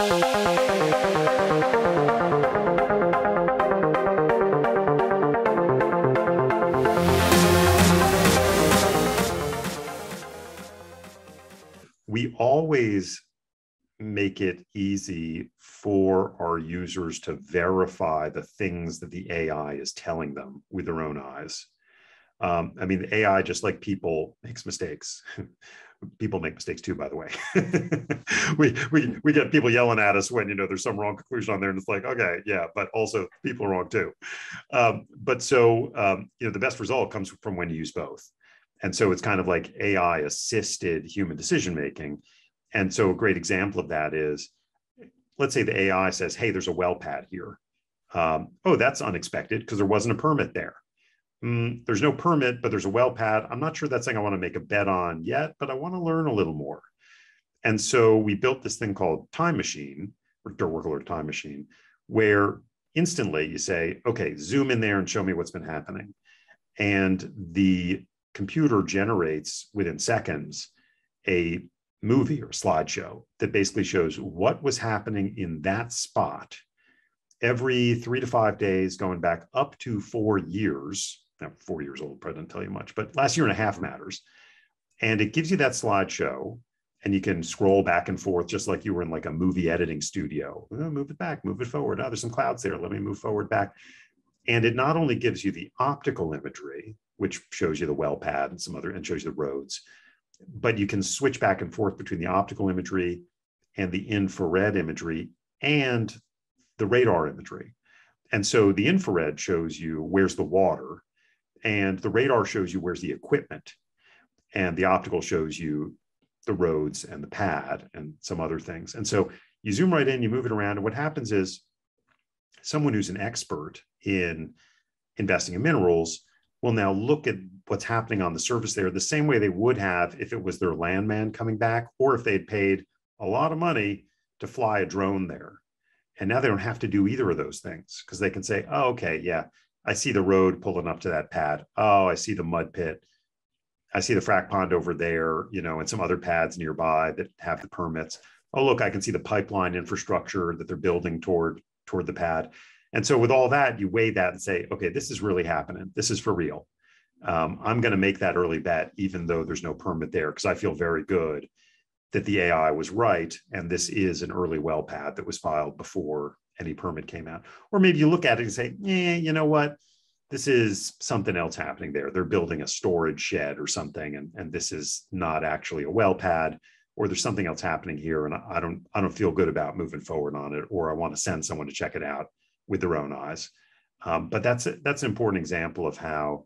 we always make it easy for our users to verify the things that the AI is telling them with their own eyes. Um, I mean, AI, just like people, makes mistakes. people make mistakes too, by the way. we, we, we get people yelling at us when, you know, there's some wrong conclusion on there and it's like, okay, yeah, but also people are wrong too. Um, but so, um, you know, the best result comes from when you use both. And so it's kind of like AI assisted human decision making and so a great example of that is, let's say the AI says, hey, there's a well pad here. Um, oh, that's unexpected because there wasn't a permit there. Mm, there's no permit, but there's a well pad. I'm not sure that's something I want to make a bet on yet, but I want to learn a little more. And so we built this thing called Time Machine, or Work Alert Time Machine, where instantly you say, okay, zoom in there and show me what's been happening. And the computer generates within seconds a movie or slideshow that basically shows what was happening in that spot every three to five days, going back up to four years. Now, four years old probably doesn't tell you much, but last year and a half matters. And it gives you that slideshow, and you can scroll back and forth just like you were in like a movie editing studio. Oh, move it back, move it forward. Oh, there's some clouds there. Let me move forward back. And it not only gives you the optical imagery, which shows you the well pad and some other, and shows you the roads, but you can switch back and forth between the optical imagery and the infrared imagery and the radar imagery. And so the infrared shows you where's the water, and the radar shows you where's the equipment, and the optical shows you the roads and the pad and some other things. And so you zoom right in, you move it around, and what happens is someone who's an expert in investing in minerals will now look at what's happening on the surface there the same way they would have if it was their landman coming back or if they'd paid a lot of money to fly a drone there. And now they don't have to do either of those things because they can say, oh, okay, yeah, I see the road pulling up to that pad. Oh, I see the mud pit. I see the frac pond over there, you know, and some other pads nearby that have the permits. Oh, look, I can see the pipeline infrastructure that they're building toward toward the pad. And so with all that, you weigh that and say, okay, this is really happening. This is for real. Um, I'm going to make that early bet, even though there's no permit there, because I feel very good that the AI was right. And this is an early well pad that was filed before any permit came out. Or maybe you look at it and say, yeah, you know what? This is something else happening there. They're building a storage shed or something, and, and this is not actually a well pad, or there's something else happening here. And I don't I don't feel good about moving forward on it, or I want to send someone to check it out with their own eyes. Um, but that's a, that's an important example of how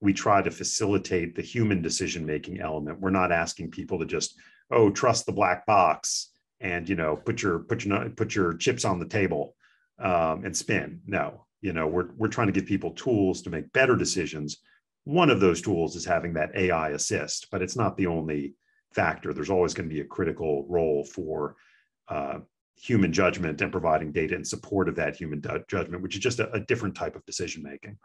we try to facilitate the human decision making element. We're not asking people to just oh trust the black box and you know put your put your put your chips on the table um, and spin. No, you know we're we're trying to give people tools to make better decisions. One of those tools is having that AI assist, but it's not the only factor. There's always going to be a critical role for uh, human judgment and providing data in support of that human judgment, which is just a, a different type of decision making.